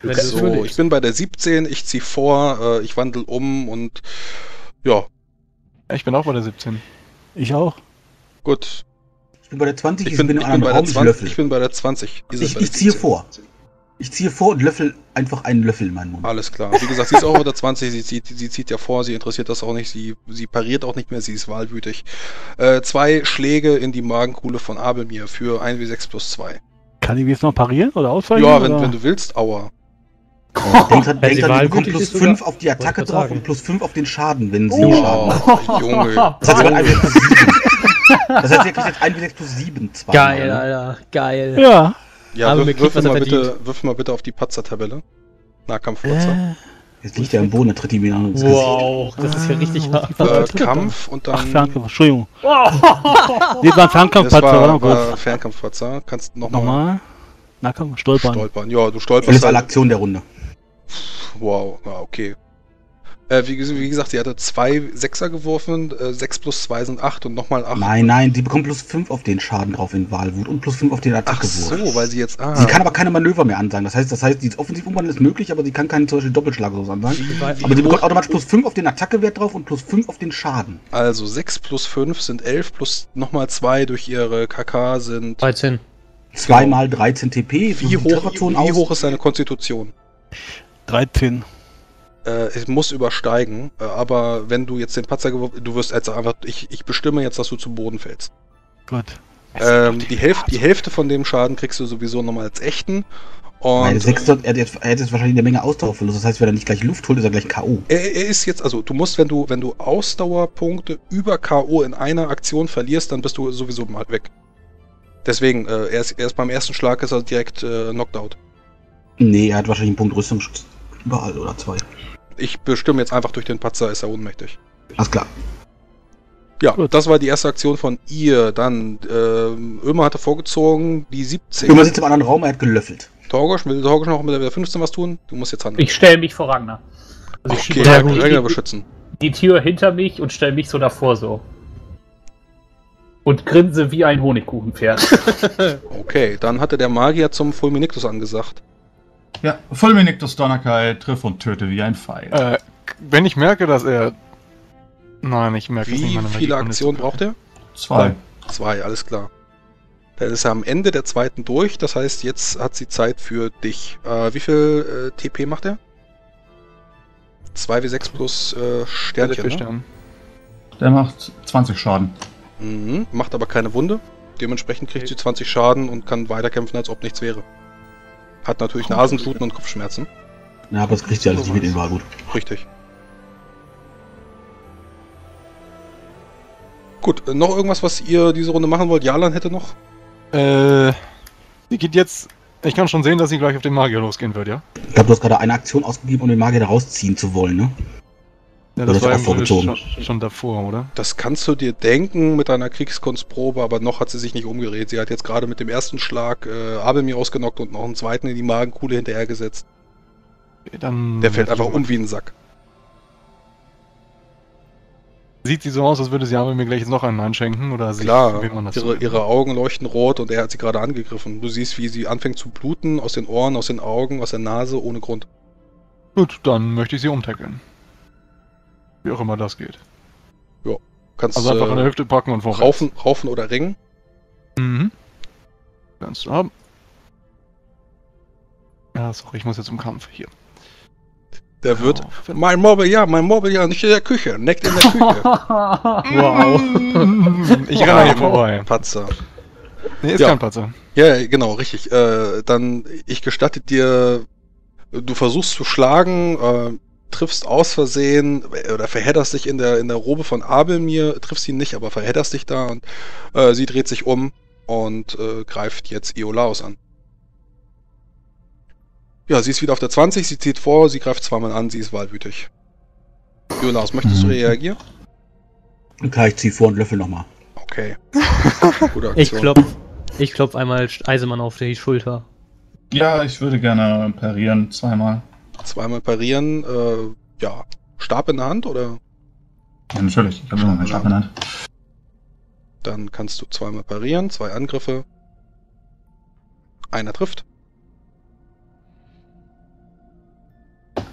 So, ich bin bei der 17, ich ziehe vor, äh, ich wandel um und ja, Ich bin auch bei der 17. Ich auch. gut. Ich bin bei der 20, Ich ich bin, bin ich bin bei der Raum, ich 20, löffel. ich bin bei der 20. Ihr seid Ich, der ich ziehe 17. vor. Ich ziehe vor und löffel einfach einen Löffel in meinen Mund. Alles klar. Wie gesagt, sie ist auch bei der 20, sie zieht, sie zieht ja vor, sie interessiert das auch nicht, sie, sie pariert auch nicht mehr, sie ist wahlwütig. Äh, zwei Schläge in die Magenkuhle von Abelmir für 1w6 plus 2. Kann ich jetzt noch parieren oder ausweichen? Ja, wenn, oder? wenn du willst, aua. Denk Wenn sie denk dran, die bekommt wahlwütig plus ist sogar- 5 auf die Attacke drauf sagen. und plus 5 auf den Schaden, wenn sie Oh, Schaden macht. Junge. Das heißt, sie hat 1 plus 7. Das heißt, sie kriegt jetzt 1 w 6 plus 7 zweimal. Geil, ne? Alter. Geil. Ja. Ja, Aber wirf, er mal bitte, würfel mal bitte auf die Patzer-Tabelle. Nahkampfpatzer. Äh, Jetzt liegt er am Boden, er tritt ihm wieder ins Gesicht. Wow, das ist ja richtig hart. Äh, Kampf und dann. Ach, Fernkampf, Entschuldigung. nee, war ein das Fernkampfpatzer, war, war. Fernkampfpatzer. Kannst nochmal Nochmal. Nahkampf, stolpern. stolpern. Ja, du Das stolperst ist alle halt. Aktion der Runde. Wow, ja, okay. Äh, wie, wie gesagt, sie hatte zwei Sechser geworfen, äh, 6 plus 2 sind 8 und nochmal 8. Nein, nein, die bekommt plus 5 auf den Schaden drauf in Wahlwut und plus 5 auf den Ach Attackewurf. so, weil sie jetzt. Ah, Sie kann aber keine Manöver mehr ansagen. Das heißt, das heißt, die offensiv umwandeln ist möglich, aber sie kann keinen zum Beispiel Doppelschlag oder so ansagen. wie, Aber wie Aber sie bekommt automatisch plus 5 auf den Attackewert drauf und plus 5 auf den Schaden. also 6 plus 5 sind 11 plus nochmal 2 durch ihre KK sind. 13. 2 mal 13 TP. Wie hoch, wie hoch ist seine Konstitution? 13. Äh, es muss übersteigen, äh, aber wenn du jetzt den Patzer geworfen du wirst jetzt einfach, ich, ich bestimme jetzt, dass du zu Boden fällst. Gut. Ähm, die, Hälfte, die Hälfte von dem Schaden kriegst du sowieso nochmal als echten. Meine Und Sechster, er, hat jetzt, er hat jetzt wahrscheinlich eine Menge Ausdauerverlust. Das heißt, wenn er nicht gleich Luft holt, ist er gleich K.O. er, er ist jetzt, also du musst, wenn du, wenn du Ausdauerpunkte über K.O. in einer Aktion verlierst, dann bist du sowieso mal weg. Deswegen, äh, er ist, erst beim ersten Schlag ist er direkt äh, knocked out. Nee, er hat wahrscheinlich einen Punkt Rüstungsschutz. Überall oder zwei. Ich bestimme jetzt einfach durch den Patzer, ist er ohnmächtig. Alles klar. Ja, Gut. das war die erste Aktion von ihr. Dann, ähm, Ömer hatte vorgezogen, die 17. Irgendwann sitzt im anderen Raum, er hat gelöffelt. Torgosch, will Torgosch noch mit der 15 was tun? Du musst jetzt handeln. Ich stelle mich vor Ragnar. Also ich okay, schiebe Sehr die- die, beschützen. die Tür hinter mich und stelle mich so davor so. Und grinse wie ein Honigkuchenpferd. Okay, dann hatte der Magier zum Fulminictus angesagt. Ja, Fulminictus Donnerkai, triff und töte wie ein Pfeil. Äh, wenn ich merke, dass er. Nein, ich merke es nicht. Wie meine viele Aktionen braucht er? Zwei. Zwei, alles klar. Dann ist er am Ende der zweiten durch, das heißt, jetzt hat sie Zeit für dich. Äh, wie viel äh, TP macht er? 2w6 plus äh, Sternchen, ne? Stern. Der macht 20 Schaden. Mhm, macht aber keine Wunde. Dementsprechend kriegt sie 20 Schaden und kann weiterkämpfen, als ob nichts wäre. Hat natürlich Nasenbluten und Kopfschmerzen. Ja, aber das kriegt sie alles nicht mit in Wahlwut. Richtig. Gut, äh, noch irgendwas, was ihr diese Runde machen wollt? Jalan hätte noch? Äh, die geht jetzt. Ich kann schon sehen, dass sie gleich auf den Magier losgehen wird, ja? Ich glaube, du hast gerade eine Aktion ausgegeben, um den Magier da rausziehen zu wollen, ne? Ja, Das auch im Grunde vorgezogen. schon, schon davor, oder? Das kannst du dir denken mit deiner Kriegskunstprobe, aber noch hat sie sich nicht umgedreht. Sie hat jetzt gerade mit dem ersten Schlag äh, Abelmir ausgenockt und noch einen zweiten in die Magenkuhle hinterhergesetzt. Dann Der fällt einfach um wie ein Sack. Sieht sie so aus, als würde sie aber mir gleich jetzt noch einen einschenken oder Klar, wie man das ihre, so ihre Augen leuchten rot und er hat sie gerade angegriffen. Du siehst, wie sie anfängt zu bluten aus den Ohren, aus den Augen, aus der Nase, ohne Grund. Gut, dann möchte ich sie umtackeln. Wie auch immer das geht. Kannst Also einfach an der äh, Hüfte packen und vorwärts. raufen, raufen oder ringen. Mhm. Kannst du haben. Ja, sorry, ich muss jetzt im Kampf. Hier. Der wird. Auf. Mein Mobiliar, mein Mobiliar, nicht in der Küche. Neckt in der Küche. Wow. Ich renne hier vorbei. Patzer. Nee, ist Ja. kein Patzer. Ja, genau, richtig. Äh, dann, ich gestatte dir, du versuchst zu schlagen, äh, triffst aus Versehen äh, oder verhedderst dich in der, in der Robe von Abelmir, triffst ihn nicht, aber verhedderst dich da und äh, sie dreht sich um und äh, greift jetzt Iolaus an. Ja, sie ist wieder auf der 20, sie zieht vor, sie greift zweimal an, sie ist wahlwütig. Iolaus, möchtest du Mhm. reagieren? Klar, ich zieh vor und löffel nochmal. Okay. Gute Ich klopf, ich klopf einmal Eisemann auf die Schulter. Ja, ich würde gerne parieren, zweimal. Zweimal parieren, äh, ja. Stab in der Hand oder? Ja, natürlich, ich habe immer meinen Stab in der Hand. Dann kannst du zweimal parieren, zwei Angriffe. Einer trifft.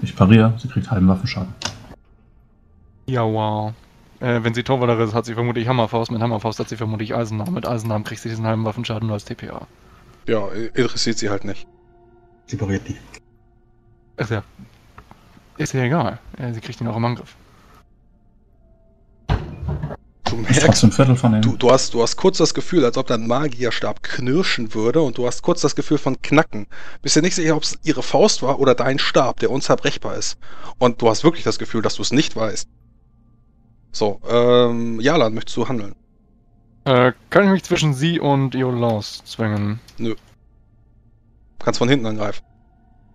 Ich pariere, sie kriegt halben Waffenschaden. Ja, wow. Äh, wenn sie Torwalder ist, hat sie vermutlich Hammerfaust. Mit Hammerfaust hat sie vermutlich Eisenarm. Mit Eisenarm kriegt sie diesen halben Waffenschaden nur als TPA. Ja, interessiert sie halt nicht. Sie pariert nicht. Ist ja. Ist ja egal. Sie kriegt ihn auch im Angriff. Du Ist merkst, ein Viertel von du, du, hast, du hast kurz das Gefühl, als ob dein Magierstab knirschen würde und du hast kurz das Gefühl von Knacken. Bist dir nicht sicher, ob es ihre Faust war oder dein Stab, der unzerbrechbar ist. Und du hast wirklich das Gefühl, dass du es nicht weißt. So, ähm, Jalan, möchtest du handeln? Äh, kann ich mich zwischen sie und Iolaus zwängen? Kannst von hinten angreifen.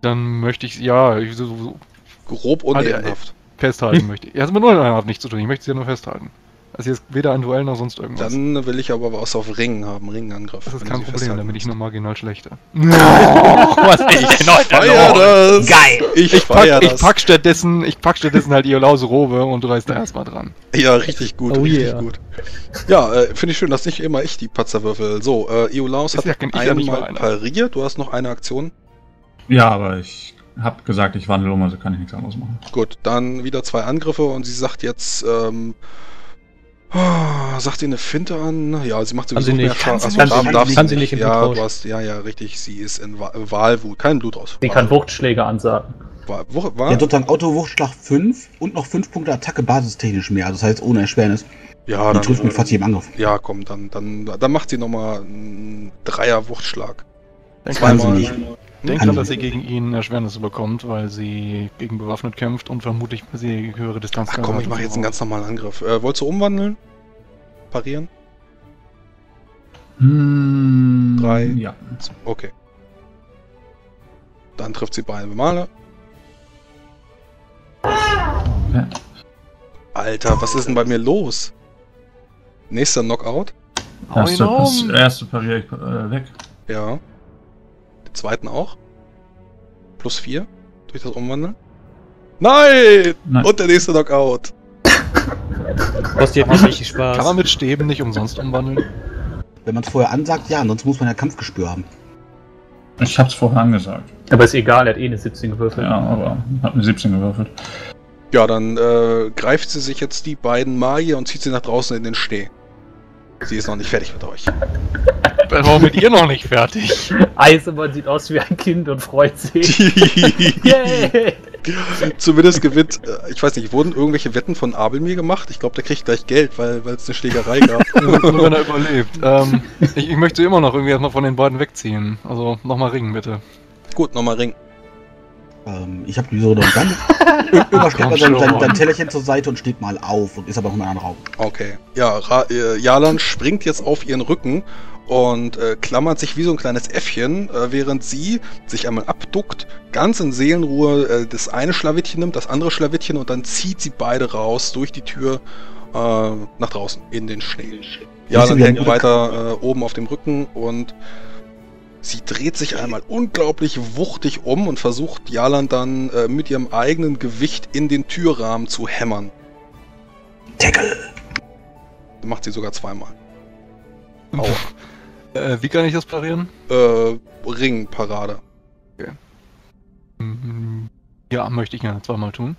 Dann möchte ich ja ich, so, so Grob und Alter, ehrenhaft. festhalten möchte. Ja, es hat mit Nulleinheit nichts zu tun. Ich möchte sie ja nur festhalten. Also hier ist weder ein Duell noch sonst irgendwas. Dann will ich aber was auf Ringen haben, Ringangriff. das ist wenn kein Problem, festhalten dann bin ich nur marginal schlechter. Was ich Feier das! Geil! Ich, Ich feier pack, ich das! pack stattdessen, ich pack stattdessen halt Iolaus Robe und du reißt da erstmal dran. Ja, richtig gut, Oh richtig yeah. gut. Ja, äh, finde ich schön, dass nicht immer ich die Patzer würfel. So, äh, Iolaus hat ja kein- ich ja nicht einmal pariert, du hast noch eine Aktion. Ja, aber ich hab gesagt, ich wandle um, also kann ich nichts anderes machen. Gut, dann wieder zwei Angriffe und sie sagt jetzt, ähm, ah, sagt ihr eine Finte an? Ja, sie macht Kann sowieso sie mehr nicht. Schaden. Kann sie nicht. darf Kann sie nicht im Ja, du hast, ja, ja, richtig, sie ist in Wa Wahlwut, kein Blutrausch. Sie kann Wuchtschläge ansagen. Der Wahl, hat sozusagen Autowuchtschlag 5 und noch 5 Punkte Attacke basistechnisch mehr. Also das heißt ohne Erschwernis. ja, Die trifft mit dann, fast jedem Angriff. ja, komm, dann, dann, dann macht sie nochmal einen Dreier-Wuchtschlag. Denk Kann sie nicht. Denk Kann dran, sie dass sie gegen ihn Erschwernisse bekommt, weil sie gegen bewaffnet kämpft und vermutlich sie höhere Distanz Ach komm, ich mache jetzt einen ganz normalen Angriff. Äh, wolltest du umwandeln? Parieren? Hm, Drei. Ja. Okay. Dann trifft sie beide Male. Ja. Alter, was ist denn bei mir los? Nächster Knockout. Erste, erste pariere ich äh, weg. Ja. Den zweiten auch. Plus vier. Durch das Umwandeln. Nein! Nein. Und der nächste Knockout. Kostet jetzt nicht richtig Spaß. Kann man mit Stäben nicht umsonst umwandeln? Wenn man es vorher ansagt, ja, ansonsten muss man ja Kampfgespür haben. Ich hab's vorher angesagt. Aber ist egal, er hat eh eine 17 gewürfelt. Ja, aber hab eine 17 gewürfelt. Ja, dann äh, greift sie sich jetzt die beiden Magier und zieht sie nach draußen in den Schnee. Sie ist noch nicht fertig mit euch. Bin auch mit ihr noch nicht fertig. Eisenmann sieht aus wie ein Kind und freut sich. Yay! Zumindest gewinnt, äh, ich weiß nicht, wurden irgendwelche Wetten von Abel mir gemacht? Ich glaube, der kriegt gleich Geld, weil es eine Schlägerei gab. Nur wenn er überlebt. Ähm, ich, ich möchte immer noch irgendwie erstmal von den beiden wegziehen. Also nochmal ringen, bitte. Gut, nochmal Ring. Ähm, ich habe die so und dann. Komm man sein, sein, sein Tellerchen zur Seite und steht mal auf und ist aber noch in einem anderen Raum. Okay. Ja, Ra äh, Jalan springt jetzt auf ihren Rücken und äh, klammert sich wie so ein kleines Äffchen, äh, während sie sich einmal abduckt, ganz in Seelenruhe äh, das eine Schlawittchen nimmt, das andere Schlawittchen und dann zieht sie beide raus durch die Tür äh, nach draußen in den Schnee. Jalan wieder hängt weiter äh, oben auf dem Rücken und sie dreht sich einmal unglaublich wuchtig um und versucht Jalan dann äh, mit ihrem eigenen Gewicht in den Türrahmen zu hämmern. Tackle! Macht sie sogar zweimal. Aua. Äh, wie kann ich das parieren? äh, Ringparade. Mhm. Ja, möchte ich gerne zweimal tun.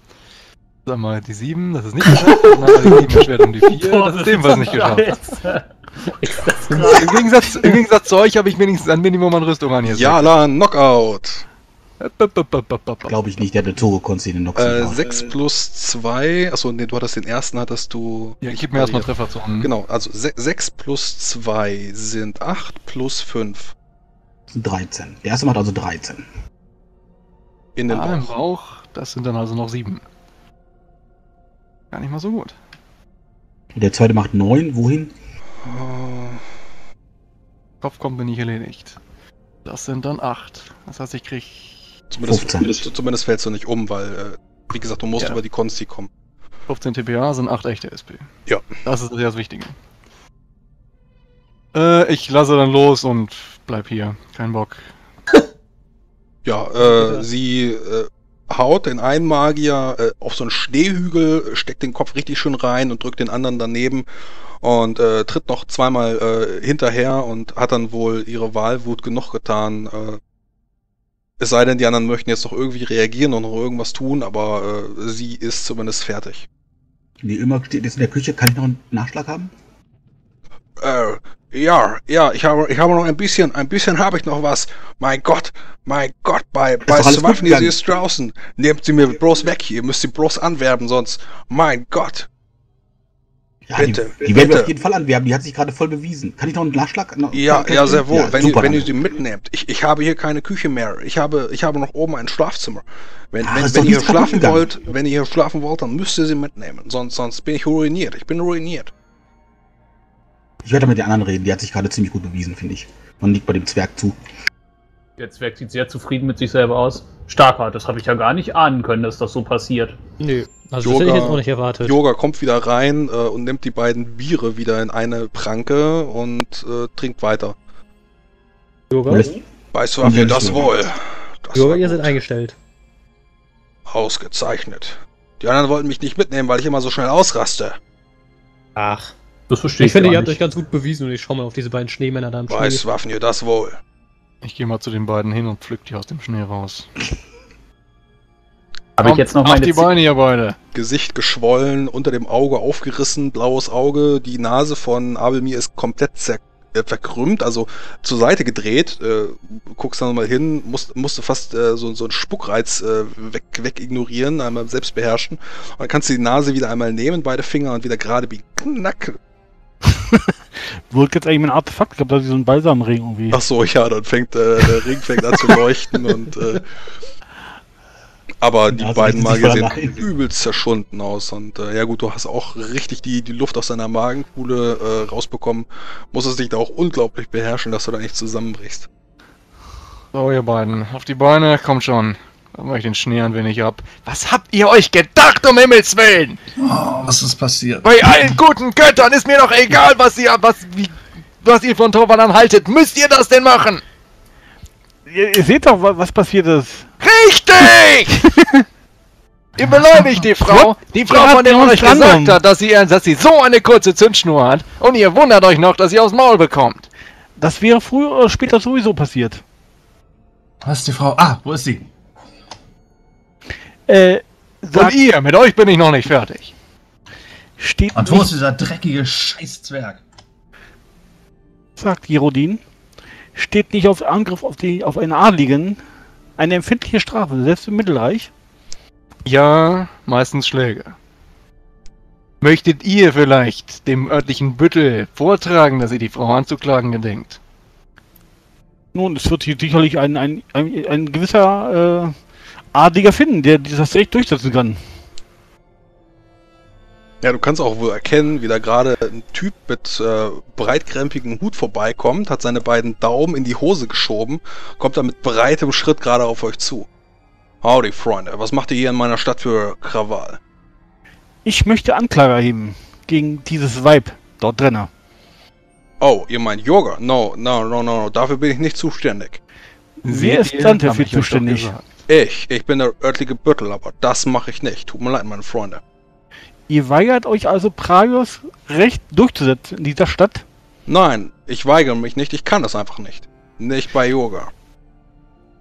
Sag mal die 7, das ist nicht geschafft. Dann wir die 7 erschwert um die 4, das ist ebenfalls nicht geschafft. Im Gegensatz, Im Gegensatz zu euch habe ich wenigstens ein Minimum an Rüstung an hier. Jalan, Knockout. Glaube ich nicht, der hat eine Togo-Konzi in den Nox. Äh, 6 plus 2. Achso, nee, du hattest den ersten, hattest du. Ja, gib mir erstmal Trefferzonen. Genau, also 6 plus 2 sind 8 plus 5 13. Der erste macht also 13. in den Ah, im Bauch. Bauch, das sind dann also noch 7. Gar nicht mal so gut. Der zweite macht 9. Wohin? Äh, Kopf kommt bin ich erledigt. Das sind dann 8. Das heißt, ich krieg Zumindest, 15. zumindest, zumindest fällst du nicht um, weil, äh, wie gesagt, du musst Ja. über die Konsti kommen. 15 TPA, sind 8 echte SP. Ja. Das ist das Wichtige. Äh, ich lasse dann los und bleib hier. Kein Bock. Ja, äh, sie äh, haut den einen Magier äh, auf so einen Schneehügel, steckt den Kopf richtig schön rein und drückt den anderen daneben und äh, tritt noch zweimal äh, hinterher und hat dann wohl ihre Wahlwut genug getan, äh, Es sei denn, die anderen möchten jetzt noch irgendwie reagieren und noch irgendwas tun, aber äh, sie ist zumindest fertig. Die immer steht jetzt in der Küche. Kann ich noch einen Nachschlag haben? Äh, ja, ja, ich habe, ich habe noch ein bisschen, ein bisschen habe ich noch was. Mein Gott, mein Gott, bei, bei alles gut Swaffney, sie ist draußen. Nehmt sie mir bloß weg hier, ihr müsst sie bloß anwerben, sonst, mein Gott. Ja, Bitte, die, die werden wir auf jeden Fall anwerben. Die hat sich gerade voll bewiesen. Kann ich noch einen Nachschlag? noch- Ja, ja, sehr wohl. Ja, wenn, super, ihr, wenn ihr sie mitnehmt. Ich, ich habe hier keine Küche mehr. Ich habe, ich habe noch oben ein Schlafzimmer. Wenn, Ja, wenn, ist wenn ihr schlafen wollt, wenn ihr hier schlafen wollt, dann müsst ihr sie mitnehmen. Sonst, sonst bin ich ruiniert. Ich bin ruiniert. Ich werde mit den anderen reden. Die hat sich gerade ziemlich gut bewiesen, finde ich. Man liegt bei dem Zwerg zu. Der Zwerg sieht sehr zufrieden mit sich selber aus. Starker, das habe ich ja gar nicht ahnen können, dass das so passiert. Nö, also das hätte ich Yoga- jetzt auch nicht erwartet. Yoga kommt wieder rein äh, und nimmt die beiden Biere wieder in eine Pranke und äh, trinkt weiter. Yoga, Weißt du, wir das Yoga. wohl? Das Yoga ihr seid eingestellt. Ausgezeichnet. Die anderen wollten mich nicht mitnehmen, weil ich immer so schnell ausraste. Ach. Das verstehe Ich finde, gar ihr habt euch ganz gut bewiesen und ich schau mal auf diese beiden Schneemänner da im Weiß Schnee. Waffen ihr das wohl? Ich gehe mal zu den beiden hin und pflück die aus dem Schnee raus. Habe ich jetzt noch Auf meine die Beine, ihr beide. Gesicht geschwollen, unter dem Auge aufgerissen, blaues Auge, die Nase von Abelmir ist komplett zer äh, verkrümmt, also zur Seite gedreht. Äh, guckst dann mal hin, musst, musste fast äh, so, so einen Spuckreiz äh, weg, weg ignorieren, einmal selbst beherrschen. Und dann kannst du die Nase wieder einmal nehmen, beide Finger und wieder gerade biegen. Knack. Wirkt jetzt eigentlich mein Artefakt? Ich glaube, da ist so ein Balsamring irgendwie. Ach so, ja, dann fängt äh, der Ring fängt an zu leuchten und äh, aber die Nase beiden Magier sehen allein. übelst zerschunden aus und äh, ja gut, du hast auch richtig die, die Luft aus deiner Magenkuhle äh, rausbekommen, musstest dich da auch unglaublich beherrschen, dass du da nicht zusammenbrichst. So, ihr beiden. Auf die Beine, kommt schon. Dann mach ich den Schnee ein wenig ab. Was habt ihr euch gedacht, um Himmels Willen? Oh, was ist passiert? Bei allen guten Göttern ist mir doch egal, was ihr, was, wie, was ihr von Torwallern haltet. Müsst ihr das denn machen? Ihr, ihr seht doch, wa- was passiert ist. Richtig! ihr beleidigt die Frau. Die Frau, von der man euch gesagt hat, dass sie, dass sie so eine kurze Zündschnur hat. Und ihr wundert euch noch, dass sie aufs Maul bekommt. Das wäre früher oder später sowieso passiert. Was ist die Frau? Ah, wo ist sie? Äh, Und sagt, ihr, mit euch bin ich noch nicht fertig. steht Und wo ist dieser dreckige Scheißzwerg? sagt Girodin, steht nicht auf Angriff auf, die, auf einen Adligen eine empfindliche Strafe, selbst im Mittelreich. Ja, meistens Schläge. Möchtet ihr vielleicht dem örtlichen Büttel vortragen, dass ihr die Frau anzuklagen gedenkt? Nun, es wird hier sicherlich ein, ein, ein, ein gewisser äh, Adliger finden, der das Recht durchsetzen kann. Ja, du kannst auch wohl erkennen, wie da gerade ein Typ mit äh, breitkrempigem Hut vorbeikommt, hat seine beiden Daumen in die Hose geschoben, kommt dann mit breitem Schritt gerade auf euch zu. Howdy, Freunde, was macht ihr hier in meiner Stadt für Krawall? Ich möchte Anklage erheben gegen dieses Weib dort drinnen. Oh, ihr meint Yoga? No, no, no, no, no, dafür bin ich nicht zuständig. Wer ist dann dafür zuständig? gesagt. Ich, ich bin der örtliche Büttel, aber das mache ich nicht. Tut mir leid, meine Freunde. Ihr weigert euch also Pragios Recht durchzusetzen in dieser Stadt? Nein, ich weigere mich nicht, ich kann das einfach nicht. Nicht bei Yoga.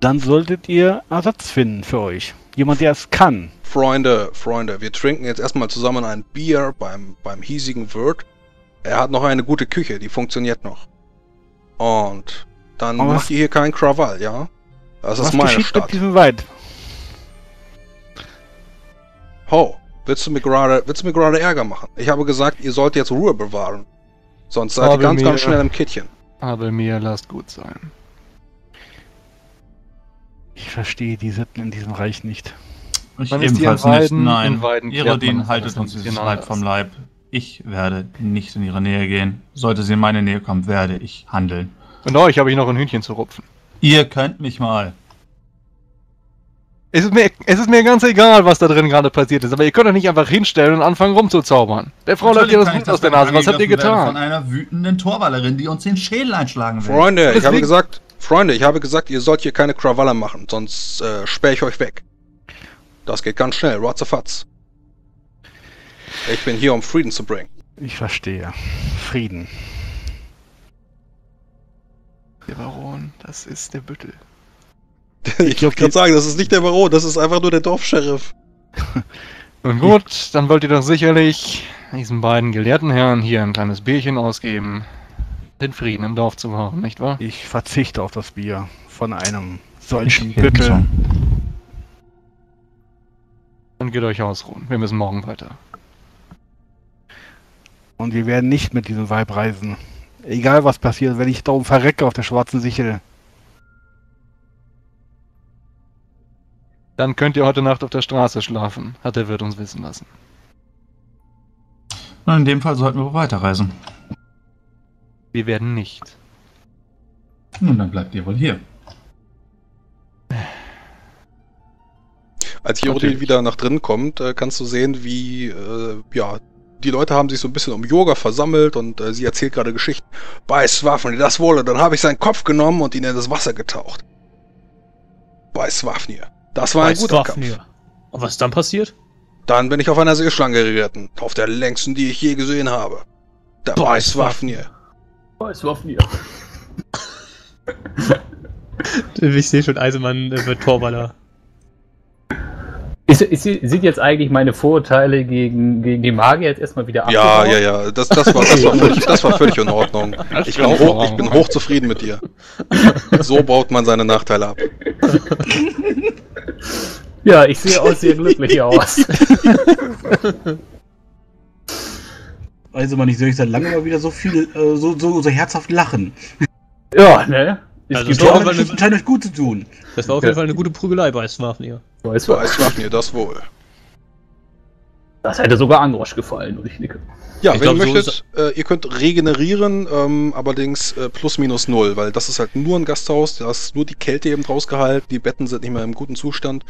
Dann solltet ihr Ersatz finden für euch. Jemand, der es kann. Freunde, Freunde, wir trinken jetzt erstmal zusammen ein Bier beim, beim hiesigen Wirt. Er hat noch eine gute Küche, die funktioniert noch. Und dann Aber macht ihr hier keinen Krawall, ja? Das ist Was meine geschieht Stadt. mit diesem Weib? Ho, willst du mir gerade, willst du mir gerade Ärger machen? Ich habe gesagt, ihr sollt jetzt Ruhe bewahren. Sonst seid ihr Habe ganz, mir- ganz schnell im Kittchen. Aber mir lasst gut sein. Ich verstehe die Sitten in diesem Reich nicht. Ich Man ist ebenfalls nicht. Weiden- in Nein. Weiden Irodin haltet uns dieses Leib anders. vom Leib. Ich werde nicht in ihre Nähe gehen. Sollte sie in meine Nähe kommen, werde ich handeln. Und euch habe ich noch ein Hühnchen zu rupfen. Ihr könnt mich mal. Es ist, mir, es ist mir ganz egal, was da drin gerade passiert ist, aber ihr könnt doch nicht einfach hinstellen und anfangen rumzuzaubern. Der Frau läuft ihr das Blut aus der Nase. Was habt ihr werde Von getan? einer wütenden Torwallerin, die uns den Schädel einschlagen will. Freunde, ich habe gesagt, Freunde, ich habe gesagt, ihr sollt hier keine Krawaller machen, sonst äh, sperre ich euch weg. Das geht ganz schnell, ratzefatz. Ich bin hier, um Frieden zu bringen. Ich verstehe. Frieden. Der Baron, das ist der Büttel. Ich glaub, wollte gerade sagen, das ist nicht der Baron, das ist einfach nur der Dorfscheriff. Nun gut, dann wollt ihr doch sicherlich diesen beiden gelehrten Herren hier ein kleines Bierchen ausgeben, den Frieden im Dorf zu wahren, nicht wahr? Ich verzichte auf das Bier von einem solchen. Büttel. Dann geht euch ausruhen. Wir müssen morgen weiter. Und wir werden nicht mit diesem Weib reisen. Egal was passiert, wenn ich darum verrecke auf der schwarzen Sichel. Dann könnt ihr heute Nacht auf der Straße schlafen, hat der Wirt uns wissen lassen. Und in dem Fall sollten wir weiterreisen. Wir werden nicht. Nun, dann bleibt ihr wohl hier. Als Natürlich. wieder nach drinnen kommt, äh, kannst du sehen, wie, äh, ja, die Leute haben sich so ein bisschen um Yoga versammelt und äh, sie erzählt gerade Geschichten. Bei Swafnir, das und dann habe ich seinen Kopf genommen und ihn in das Wasser getaucht. Bei Swafnir. Das war ein guter Swafnir. Kampf. Und was ist dann passiert? Dann bin ich auf einer Seeschlange geritten. Auf der längsten, die ich je gesehen habe. Der Bei bei Swafnir. Weiß auf mir. Ich sehe schon, Eisenmann äh, wird Torballer. Ist, ist, sind jetzt eigentlich meine Vorurteile gegen, gegen die Magier jetzt erstmal wieder Ja, abgebaut? ja, ja. Das, das, war, das, war völlig, das war völlig in Ordnung. Ich bin, hoch, ich bin hochzufrieden mit dir. So baut man seine Nachteile ab. Ja, ich sehe auch sehr glücklich aus. Also man, ich soll ich seit langem mal wieder so viel, äh, so, so, so herzhaft lachen. Ja, ne? Es Also gibt auch eine- scheint euch gut zu tun. Das war auf jeden Fall eine gute Prügelei bei Swafnir. Bei. Swafnir, das wohl. Das hätte sogar Angrosch gefallen, und ich nicke. Ja, Ich wenn glaub, ihr so möchtet, äh, ihr könnt regenerieren, ähm, allerdings äh, plus minus null, weil das ist halt nur ein Gasthaus, da ist nur die Kälte eben rausgehalten, die Betten sind nicht mehr im guten Zustand.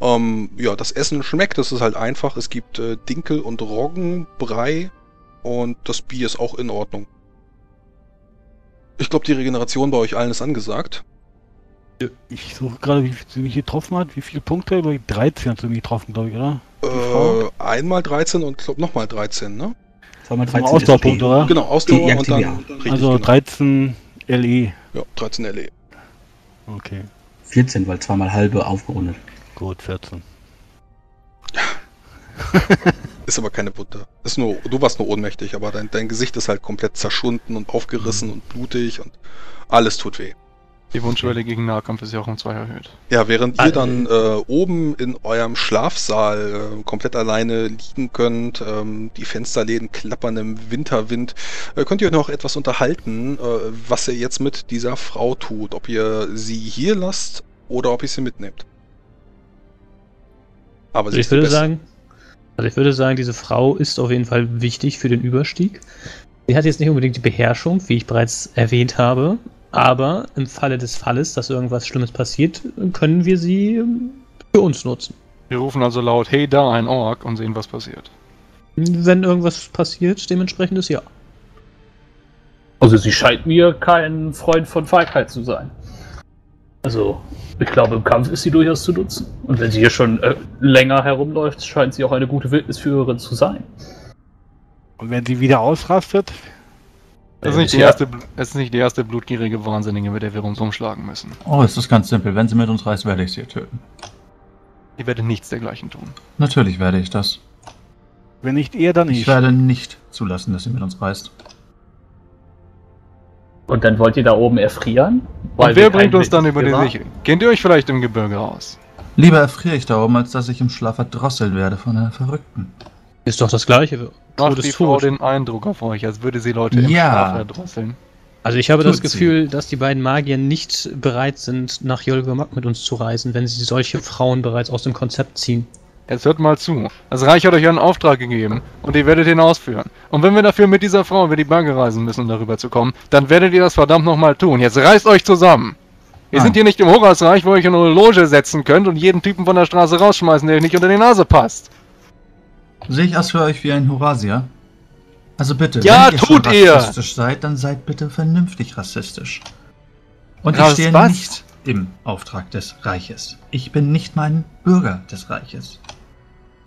Ähm, ja, das Essen schmeckt, das ist halt einfach. Es gibt äh, Dinkel und Roggenbrei und das Bier ist auch in Ordnung. Ich glaube, die Regeneration bei euch allen ist angesagt. Ich suche gerade, wie viel sie mich getroffen hat. Wie viele Punkte? Glaub ich, 13 hat sie mich getroffen, glaube ich, oder? Äh, einmal 13 und glaub nochmal 13, ne? Zweimal Das ist ein 13 Ausdauerpunkt, SP. oder? Genau, Ausdauer Die und dann richtig, also genau. 13 LE. Ja, 13 LE. Okay, 14, weil zweimal halbe aufgerundet. gut, 14. Ist aber keine Butter. Ist nur, du warst nur ohnmächtig, aber dein, dein Gesicht ist halt komplett zerschunden und aufgerissen Mhm. und blutig und alles tut weh. Die Wunschwelle gegen Nahkampf ist ja auch um zwei erhöht. Ja, während ihr dann äh, oben in eurem Schlafsaal äh, komplett alleine liegen könnt, ähm, die Fensterläden klappern im Winterwind, äh, könnt ihr euch noch etwas unterhalten, äh, was ihr jetzt mit dieser Frau tut. Ob ihr sie hier lasst oder ob ihr sie mitnehmt. Aber Also sie ich würde sagen, also ich würde sagen, diese Frau ist auf jeden Fall wichtig für den Überstieg. Sie hat jetzt nicht unbedingt die Beherrschung, wie ich bereits erwähnt habe, aber im Falle des Falles, dass irgendwas Schlimmes passiert, können wir sie für uns nutzen. Wir rufen also laut, hey da, ein Ork und sehen, was passiert. Wenn irgendwas passiert, dementsprechend ist ja. Also sie scheint mir kein Freund von Feigheit zu sein. Also, ich glaube, im Kampf ist sie durchaus zu nutzen. Und wenn sie hier schon äh, länger herumläuft, scheint sie auch eine gute Wildnisführerin zu sein. Und wenn sie wieder ausrastet, Das ist, Äh, nicht die bisher- erste, es ist nicht die erste blutgierige Wahnsinnige, mit der wir uns umschlagen müssen. Oh, es ist ganz simpel. Wenn sie mit uns reist, werde ich sie töten. Ich werde nichts dergleichen tun. Natürlich werde ich das. wenn nicht er, dann Ich ich. werde nicht zulassen, dass sie mit uns reist. Und dann wollt ihr da oben erfrieren? Und wer bringt uns dann über die Sichel? Kennt ihr euch vielleicht im Gebirge aus? Lieber erfriere ich da oben, als dass ich im Schlaf verdrosselt werde von einer Verrückten. Ist doch das Gleiche. Macht Tod die Frau tot. den Eindruck auf euch, als würde sie Leute im Ja. Schlaf erdrosseln. Also ich habe das Tut sie. Gefühl, dass die beiden Magier nicht bereit sind, nach Yolgamak mit uns zu reisen, wenn sie solche Frauen bereits aus dem Konzept ziehen. Jetzt hört mal zu. Das Reich hat euch einen Auftrag gegeben und ihr werdet ihn ausführen. Und wenn wir dafür mit dieser Frau über die Berge reisen müssen, um darüber zu kommen, dann werdet ihr das verdammt nochmal tun. Jetzt reißt euch zusammen! Wir Nein. sind hier nicht im Horasreich, wo ihr euch in eine Loge setzen könnt und jeden Typen von der Straße rausschmeißen, der euch nicht unter die Nase passt. Sehe ich aus für euch wie ein Horasier? Also bitte, Ja, wenn ihr schon tut ihr! rassistisch seid, dann seid bitte vernünftig rassistisch. Und ich Rass- stehe was? nicht im Auftrag des Reiches. Ich bin nicht mal ein Bürger des Reiches.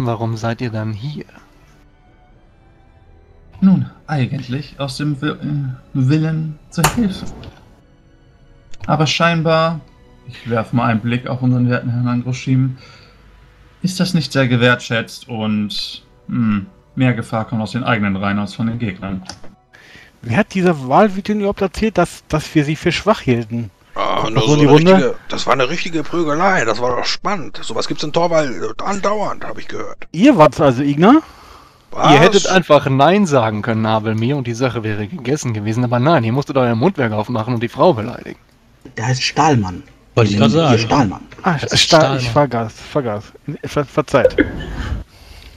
Warum seid ihr dann hier? Nun, eigentlich aus dem äh, Willen zu helfen. Aber scheinbar Ich werfe mal einen Blick auf unseren werten Herrn Androschim. Ist das nicht sehr gewertschätzt und hm, mehr Gefahr kommt aus den eigenen Reihen als von den Gegnern? Wer hat dieser Wahlwütin überhaupt erzählt, dass, dass wir sie für schwach hielten? Nur so, eine Runde? richtige, das war eine richtige Prügelei, das war doch spannend. Sowas gibt's in Torwald andauernd, habe ich gehört. Ihr wart also Igna? Was? Ihr hättet einfach Nein sagen können, Abelmir, und die Sache wäre gegessen gewesen. Aber nein, ihr musstet euer Mundwerk aufmachen und die Frau beleidigen. Der heißt Stahlmann. Wollte ich gerade sagen. Stahlmann. Ah, Stahl, Stahlmann. ich vergaß, vergaß. Ver, verzeiht.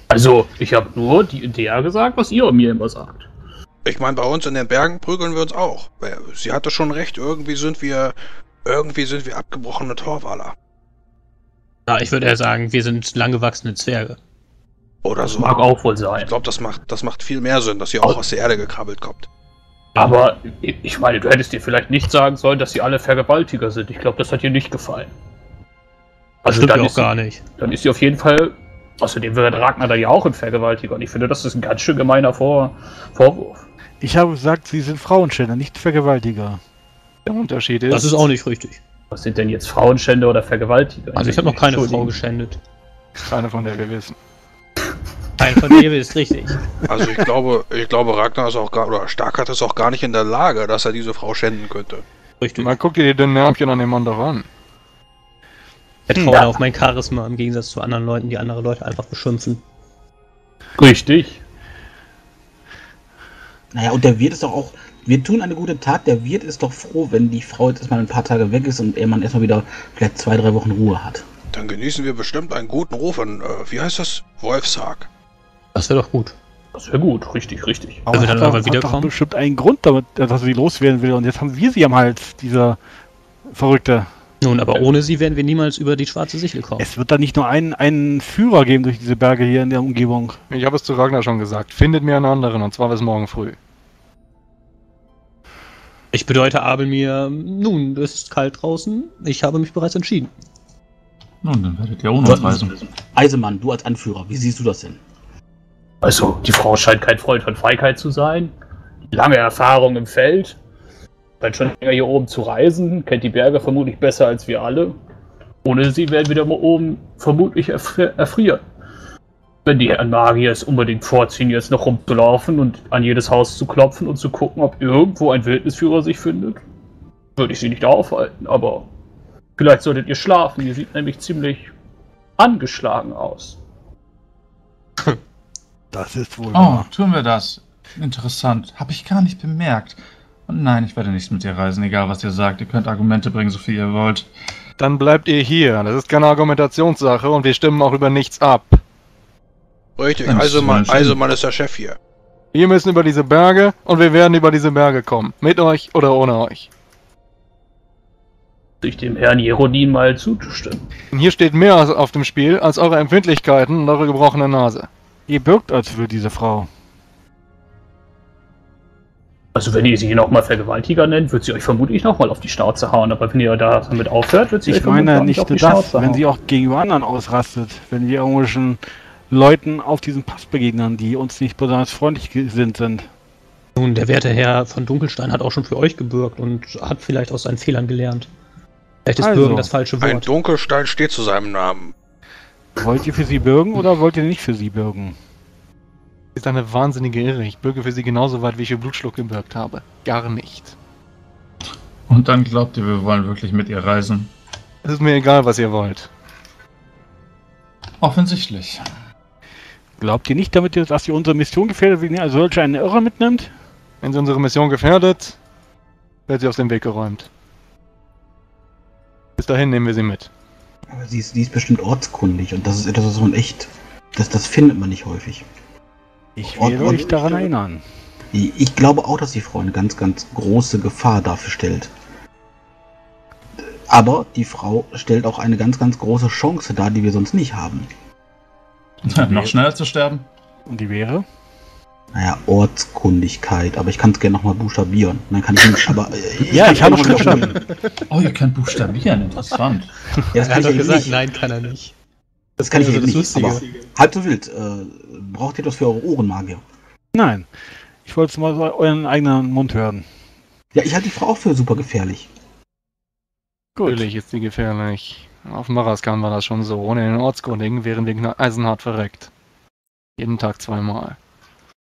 Also, ich habe nur die der gesagt, was ihr mir immer sagt. Ich meine, bei uns in den Bergen prügeln wir uns auch. Sie hatte schon recht, irgendwie sind wir, irgendwie sind wir abgebrochene Torwaler. Ja, ich würde eher sagen, wir sind langgewachsene Zwerge. Oder Das so. mag auch wohl Ich sein. glaube, das macht, das macht viel mehr Sinn, dass ihr auch aus der Erde gekrabbelt kommt. Aber ich ich meine, du hättest dir vielleicht nicht sagen sollen, dass sie alle Vergewaltiger sind. Ich glaube, das hat dir nicht gefallen. Das Also stimmt dann ja auch ist, sie, gar nicht. dann ist sie auf jeden Fall. Außerdem wird Ragnar da ja auch ein Vergewaltiger. Und ich finde, das ist ein ganz schön gemeiner Vor Vorwurf. Ich habe gesagt, sie sind Frauenschänder, nicht Vergewaltiger. Der Unterschied ist. Das ist auch nicht richtig. Was sind denn jetzt Frauenschänder oder Vergewaltiger? Also ich habe noch keine. Frau geschändet. keine von der wir wissen. Keine von dir ist richtig. Also ich glaube, ich glaube, Ragnar ist auch gar, oder Starkart ist auch gar nicht in der Lage, dass er diese Frau schänden könnte. Richtig. Mal guck dir die dünnen Ärmchen an dem Mann doch an. Ich vertraue Ja. auf mein Charisma im Gegensatz zu anderen Leuten, die andere Leute einfach beschimpfen. Richtig. Naja, und der Wirt ist doch auch. Wir tun eine gute Tat. Der Wirt ist doch froh, wenn die Frau jetzt erstmal ein paar Tage weg ist und er man erstmal wieder vielleicht zwei, drei Wochen Ruhe hat. Dann genießen wir bestimmt einen guten Ruf in, äh, wie heißt das? Wolfshag. Das wäre doch gut. Das wäre gut. Richtig, richtig. Aber wir dann hat doch- aber wiederkommen? bestimmt einen Grund, damit, dass er sie loswerden will. Und jetzt haben wir sie am Hals, dieser Verrückte. Nun, aber ohne sie wären wir niemals über die schwarze Sichel kommen. Es wird da nicht nur einen, einen Führer geben durch diese Berge hier in der Umgebung. Ich habe es zu Ragnar schon gesagt. Findet mir einen anderen und zwar bis morgen früh. Ich bedeute Abel mir, nun, es ist kalt draußen. Ich habe mich bereits entschieden. Nun, dann werdet ihr ohne uns reisen. Eisemann, du als Anführer, wie siehst du das denn? Also, die Frau scheint kein Freund von Feigheit zu sein. Lange Erfahrung im Feld. Scheint schon länger hier oben zu reisen. Kennt die Berge vermutlich besser als wir alle. Ohne sie werden wir da mal oben vermutlich erfri erfrieren. Wenn die Herren Magier es unbedingt vorziehen, jetzt noch rumzulaufen und an jedes Haus zu klopfen und zu gucken, ob irgendwo ein Wildnisführer sich findet, würde ich sie nicht aufhalten. Aber vielleicht solltet ihr schlafen. Ihr sieht nämlich ziemlich angeschlagen aus. Das ist wohl Oh, wahr. tun wir das. Interessant. Habe ich gar nicht bemerkt. Und nein, ich werde nicht mit dir reisen, egal was ihr sagt. Ihr könnt Argumente bringen, so viel ihr wollt. Dann bleibt ihr hier. Das ist keine Argumentationssache und wir stimmen auch über nichts ab. Richtig, ist Eisemann, schön. Eisemann ist der Chef hier. Wir müssen über diese Berge und wir werden über diese Berge kommen. Mit euch oder ohne euch. Sich dem Herrn Jerodin mal zuzustimmen. Hier steht mehr auf dem Spiel als eure Empfindlichkeiten und eure gebrochene Nase. Ihr birgt als für diese Frau. Also wenn ihr sie nochmal Vergewaltiger nennt, wird sie euch vermutlich nochmal auf die Schnauze hauen. Aber wenn ihr da damit aufhört, wird sie euch Ich meine vermutlich nicht auf die das, Schnauze wenn hauen. sie auch gegenüber anderen ausrastet. Wenn wir irgendwelchen Leuten auf diesem Pass begegnen, die uns nicht besonders freundlich gesinnt sind. Nun, der werte Herr von Dunkelstein hat auch schon für euch gebürgt und hat vielleicht aus seinen Fehlern gelernt. Vielleicht ist Also, Bürgen das falsche Ein Wort. Dunkelstein steht zu seinem Namen. Wollt ihr für sie bürgen oder wollt ihr nicht für sie bürgen? Ist eine wahnsinnige Irre. Ich bürge für sie genauso weit, wie ich ihr Blutschluck gebürgt habe. Gar nicht. Und dann glaubt ihr, wir wollen wirklich mit ihr reisen? Es ist mir egal, was ihr wollt. Offensichtlich. Glaubt ihr nicht damit, ihr- dass ihr unsere Mission gefährdet, wenn ihr als solche eine Irre mitnimmt? Wenn sie unsere Mission gefährdet, wird sie aus dem Weg geräumt. Bis dahin nehmen wir sie mit. Aber sie ist, sie ist bestimmt ortskundig und das ist etwas, was man echt. Das, das findet man nicht häufig. Ich werde und- euch daran erinnern. Ich ich glaube auch, dass die Frau eine ganz, ganz große Gefahr dafür stellt. Aber die Frau stellt auch eine ganz, ganz große Chance dar, die wir sonst nicht haben. Noch schneller zu sterben? Und die wäre? Naja, Ortskundigkeit, aber ich kann es gerne nochmal buchstabieren. Dann kann ich nicht, aber. äh, Ja, kann ich habe noch schon mal verstanden. Oh, ihr könnt buchstabieren. Interessant. Ja, das er kann hat ich doch gesagt, nicht. nein, kann er nicht. Das kann ich Also eben das nicht. Lustige. Aber halb so wild. Äh, braucht ihr das für eure Ohrenmagier? Nein. Ich wollte es mal so euren eigenen Mund hören. Ja, ich halte die Frau auch für super gefährlich. Gut. Natürlich ist sie gefährlich. Auf Maraskan war das schon so. Ohne den Ortskundigen wären wir eisenhart verreckt. Jeden Tag zweimal.